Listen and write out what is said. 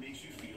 makes you feel